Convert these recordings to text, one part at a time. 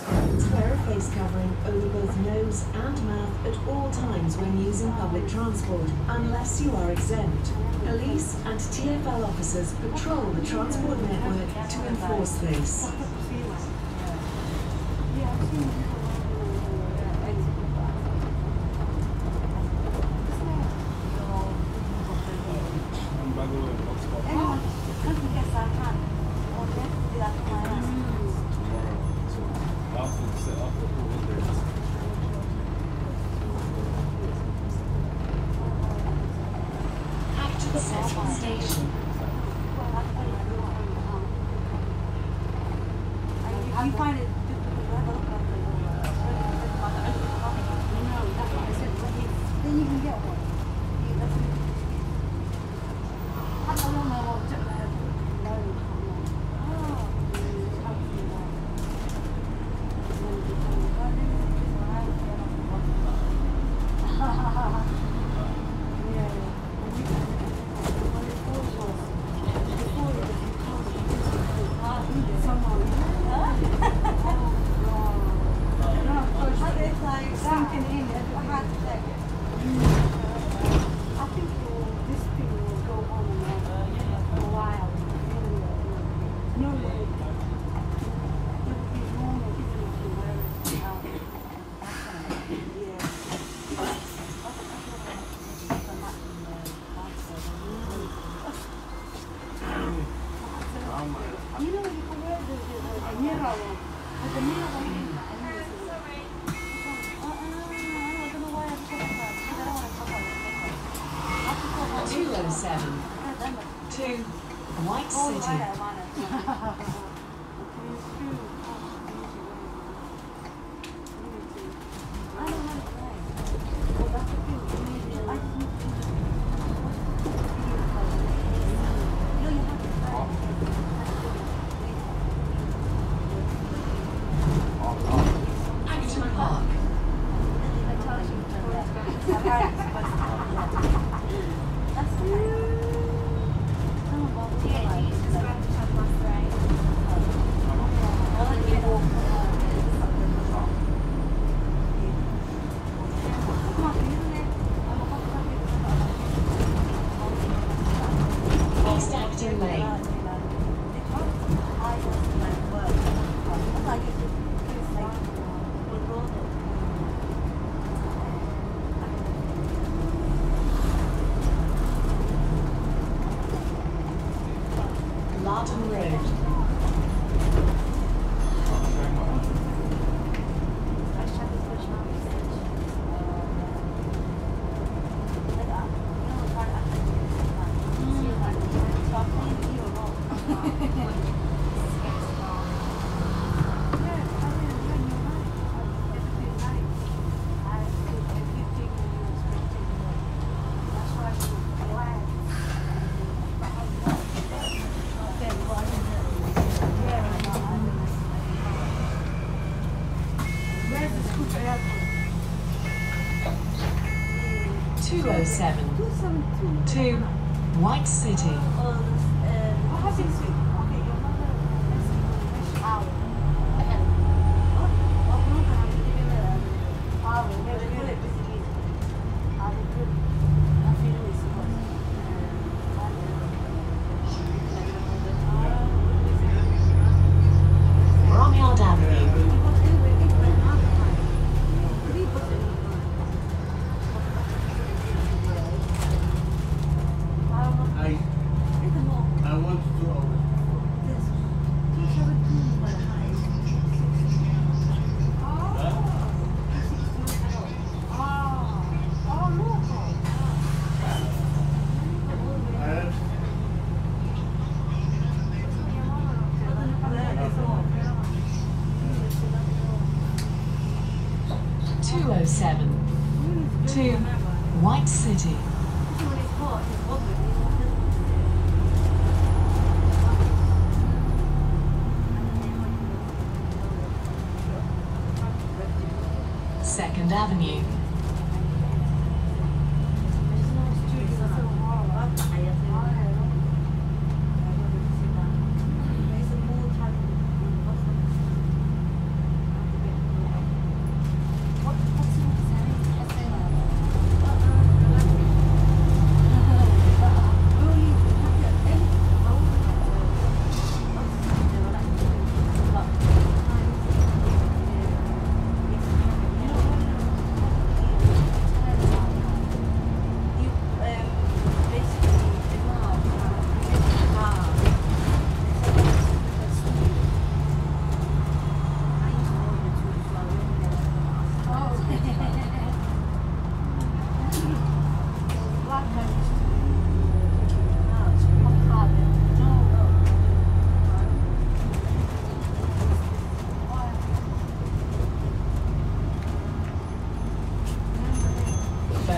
Wear a face covering over both nose and mouth at all times when using public transport, unless you are exempt. Police and TFL officers patrol the transport network to enforce this. education. You find it Echo 7. 2. White City. last actor lane. 207. to White City. 207 to White City. Second Avenue.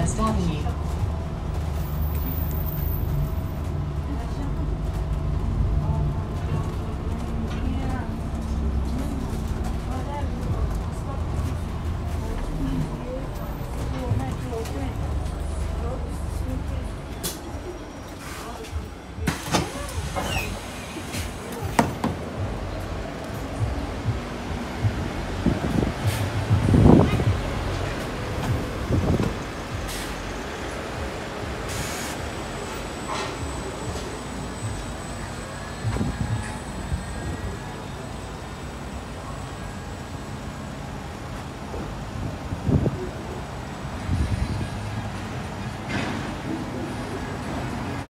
astronomy.